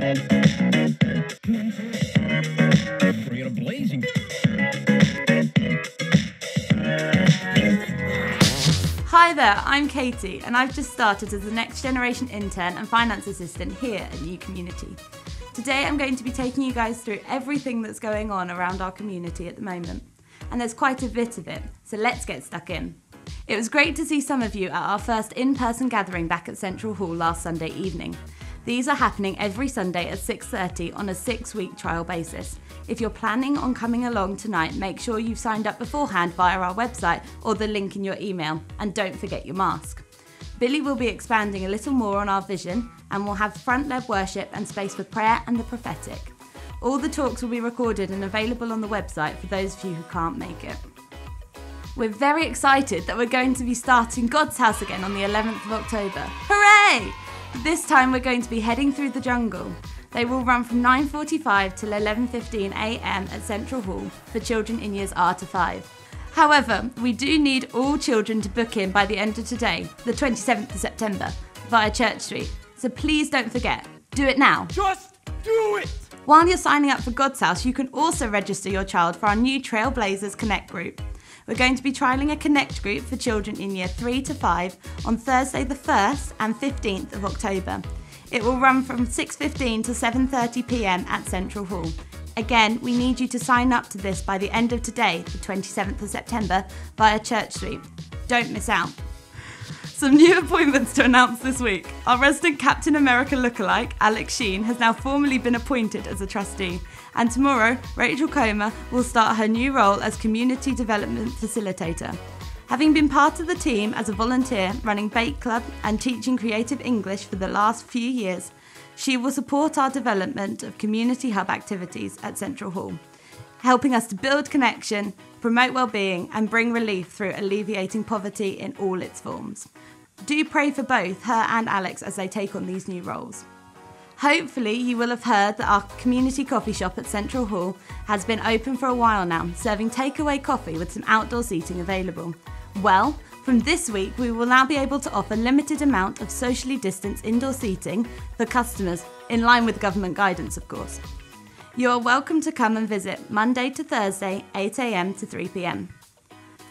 Hi there, I'm Katie, and I've just started as the next generation intern and finance assistant here at New Community. Today I'm going to be taking you guys through everything that's going on around our community at the moment. And there's quite a bit of it, so let's get stuck in. It was great to see some of you at our first in person gathering back at Central Hall last Sunday evening. These are happening every Sunday at 6:30 on a 6-week trial basis. If you're planning on coming along tonight, make sure you've signed up beforehand via our website or the link in your email and don't forget your mask. Billy will be expanding a little more on our vision and we'll have front-led worship and space for prayer and the prophetic. All the talks will be recorded and available on the website for those of you who can't make it. We're very excited that we're going to be starting God's House again on the 11th of October. Hooray! This time we're going to be heading through the jungle. They will run from 9:45 till 11:15 a.m. at Central Hall for children in years R to 5. However, we do need all children to book in by the end of today, the 27th of September, via ChurchSuite. So please don't forget, do it now. Just do it! While you're signing up for God's House, you can also register your child for our new Trailblazers Connect group. We're going to be trialling a Connect group for children in year 3 to 5 on Thursday the 1st and 15th of October. It will run from 6:15 to 7:30 p.m. at Central Hall. Again, we need you to sign up to this by the end of today, the 27th of September, via ChurchSuite. Don't miss out. Some new appointments to announce this week. Our resident Captain America lookalike, Alex Sheen, has now formally been appointed as a trustee. And tomorrow, Rachel Comer will start her new role as Community Development Facilitator. Having been part of the team as a volunteer running Bake Club and teaching creative English for the last few years, she will support our development of Community Hub activities at Central Hall, helping us to build connection, promote well-being and bring relief through alleviating poverty in all its forms. Do pray for both her and Alex as they take on these new roles. Hopefully, you will have heard that our community coffee shop at Central Hall has been open for a while now, serving takeaway coffee with some outdoor seating available. Well, from this week, we will now be able to offer limited amount of socially distanced indoor seating for customers, in line with government guidance, of course. You are welcome to come and visit Monday to Thursday, 8am to 3pm.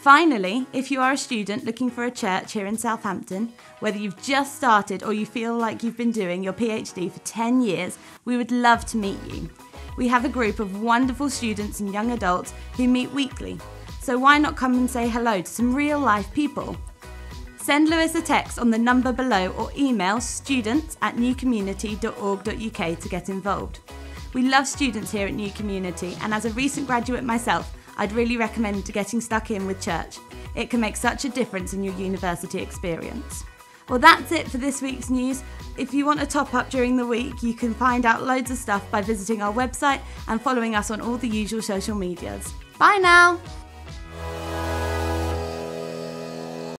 Finally, if you are a student looking for a church here in Southampton, whether you've just started or you feel like you've been doing your PhD for 10 years, we would love to meet you. We have a group of wonderful students and young adults who meet weekly, so why not come and say hello to some real life people? Send Lewis a text on the number below or email students at newcommunity.org.uk to get involved. We love students here at New Community, and as a recent graduate myself, I'd really recommend getting stuck in with church. It can make such a difference in your university experience. Well, that's it for this week's news. If you want a top up during the week, you can find out loads of stuff by visiting our website and following us on all the usual social medias. Bye now!